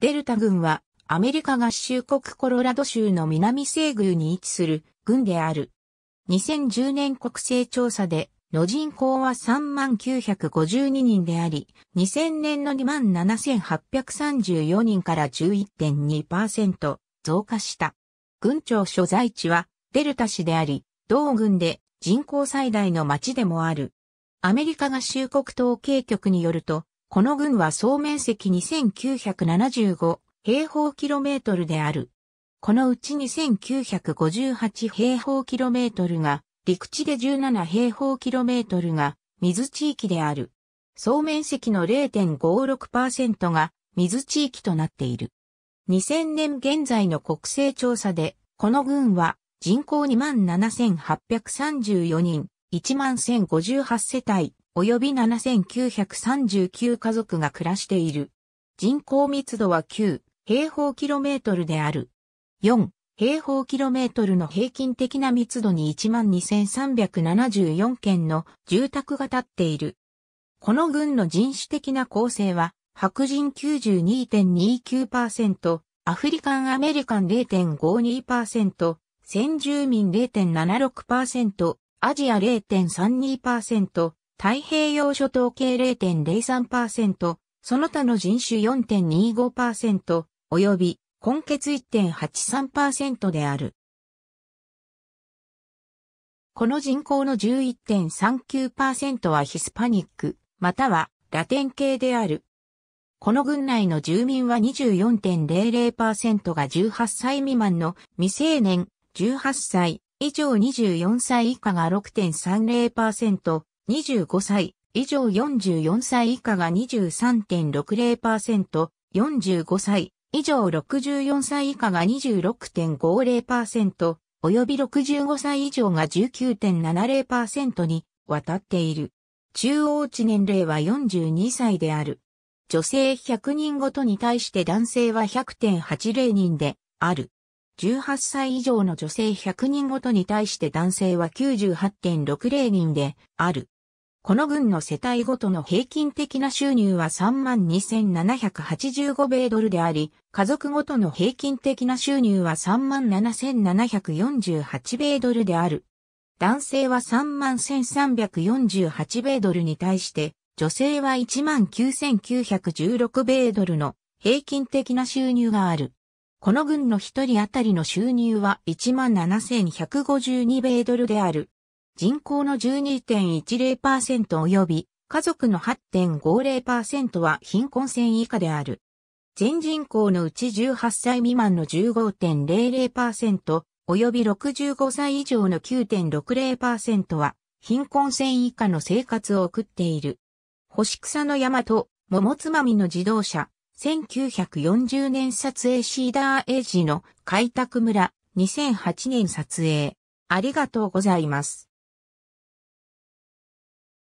デルタ郡はアメリカ合衆国コロラド州の南西宮に位置する郡である。2010年国勢調査での人口は3952人であり、2000年の27,834人から11.2%増加した。郡庁所在地はデルタ市であり、同郡で人口最大の町でもある。アメリカ合衆国統計局によると、この郡は総面積2975平方キロメートルである。このうち2958平方キロメートルが陸地で17平方キロメートルが水地域である。総面積の0.56%が水地域となっている。2000年現在の国勢調査で、この郡は人口27,834人、11,058世帯、及び7,939家族が暮らしている。人口密度は9平方キロメートルである。4平方キロメートルの平均的な密度に12,374件の住宅が建っている。この郡の人種的な構成は、白人92.29%、アフリカンアメリカン0.52%、先住民0.76%、アジア0.32%、太平洋諸島系0.03%、その他の人種4.25%、及び根血1.83%である。この人口の11.39%はヒスパニック、またはラテン系である。この郡内の住民は24.00%が18歳未満の未成年、18歳以上24歳以下が6.30%、25歳以上44歳以下が23.60%、45歳以上64歳以下が26.50%、及び65歳以上が19.70%に渡っている。中央値年齢は42歳である。女性100人ごとに対して男性は100.80人である。18歳以上の女性100人ごとに対して男性は98.60人である。この郡の世帯ごとの平均的な収入は32,785米ドルであり、家族ごとの平均的な収入は37,748米ドルである。男性は31,348米ドルに対して、女性は19,916米ドルの平均的な収入がある。この郡の一人当たりの収入は17,152米ドルである。人口の12.10%及び家族の8.50%は貧困線以下である。全人口のうち18歳未満の15.00%及び65歳以上の9.60%は貧困線以下の生活を送っている。星草の山と桃つまみの自動車、1940年撮影シーダーエイジの開拓村、2008年撮影。ありがとうございます。